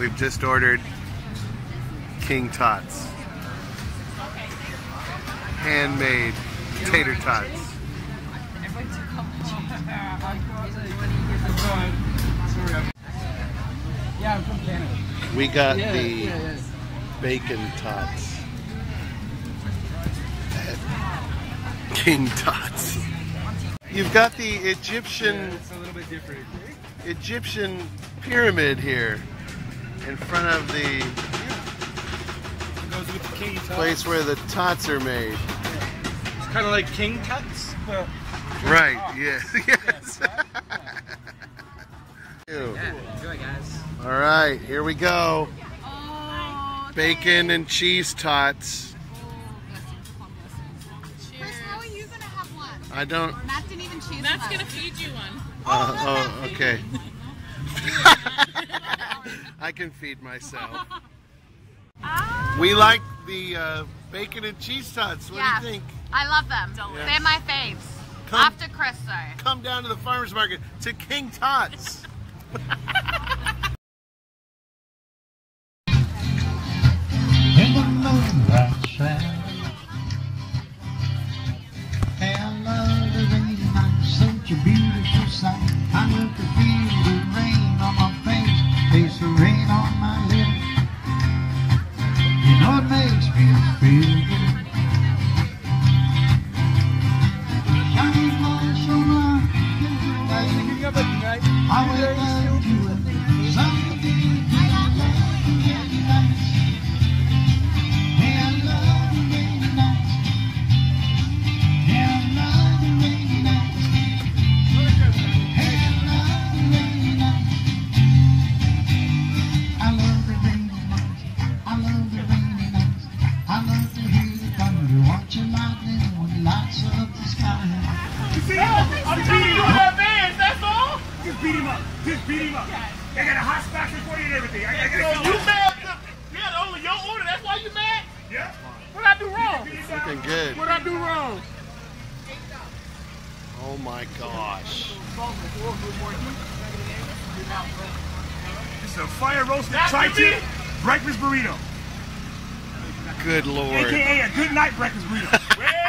We've just ordered King Tots. Handmade tater tots. Yeah, I'm from Canada. We got Yeah, the yeah, yeah. bacon tots. King Tots. You've got the Egyptian It's a little bit different. Egyptian pyramid here in front of the goes with the king place where the tots are made. It's kind of like king tots, but Right, yes, yes. Ew. enjoy, guys. All right, here we go. Oh, Bacon and cheese tots. Chris, how are you gonna have one? I don't. Matt didn't even choose Matt's one. gonna feed you one. Uh, oh, okay. I can feed myself. Ah. We like the uh, bacon and cheese tots. What yeah, do you think? I love them. Delicious. They're my faves. Come- After Chris, though. Come down to the farmers market to King Tots. in the moonlight Makes me thunder, lightning when it lights up the sky. I'm telling you have fans, that's all. Just beat him up. Just beat him up. I got a hot spot for you and everything. I, I gotta So you mad? Yeah, only your order. That's why you mad? Yeah. What I do wrong? Looking good. What I do wrong? Oh my gosh. It's a fire roasted That's tri-tip breakfast burrito. Good lord. AKA a good night breakfast burrito.